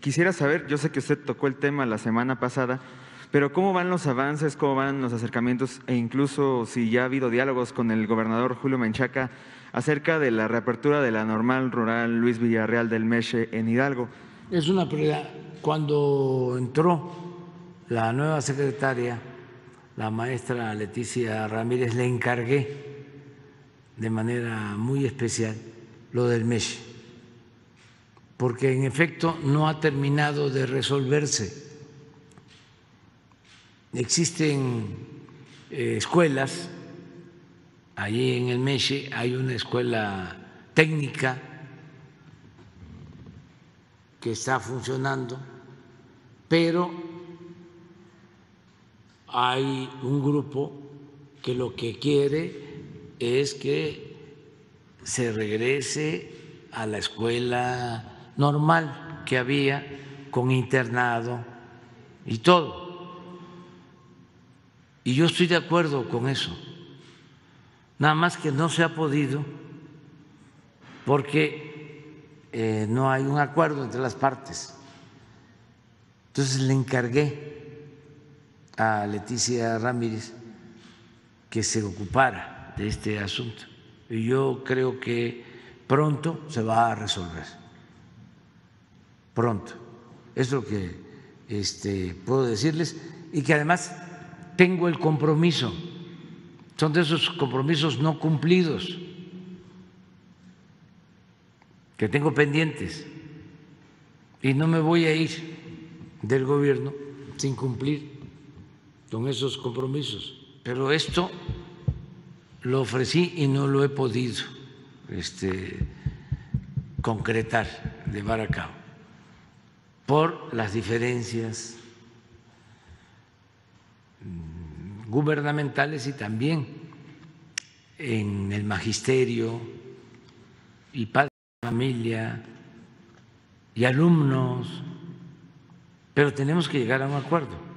Quisiera saber, yo sé que usted tocó el tema la semana pasada, pero ¿cómo van los avances, cómo van los acercamientos e incluso si ya ha habido diálogos con el gobernador Julio Menchaca acerca de la reapertura de la normal rural Luis Villarreal del Meche en Hidalgo? Es una prioridad. Cuando entró la nueva secretaria, la maestra Leticia Ramírez, le encargué de manera muy especial lo del Meche, porque en efecto no ha terminado de resolverse. Existen eh, escuelas, allí en el Meche hay una escuela técnica que está funcionando, pero hay un grupo que lo que quiere es que se regrese a la escuela normal que había con internado y todo. Y yo estoy de acuerdo con eso. Nada más que no se ha podido porque eh, no hay un acuerdo entre las partes. Entonces le encargué a Leticia Ramírez que se ocupara de este asunto. Y yo creo que pronto se va a resolver. Pronto. Es lo que este, puedo decirles. Y que además tengo el compromiso, son de esos compromisos no cumplidos que tengo pendientes y no me voy a ir del gobierno sin cumplir con esos compromisos. Pero esto lo ofrecí y no lo he podido este, concretar, llevar a cabo, por las diferencias gubernamentales y también en el magisterio y padres de familia y alumnos, pero tenemos que llegar a un acuerdo.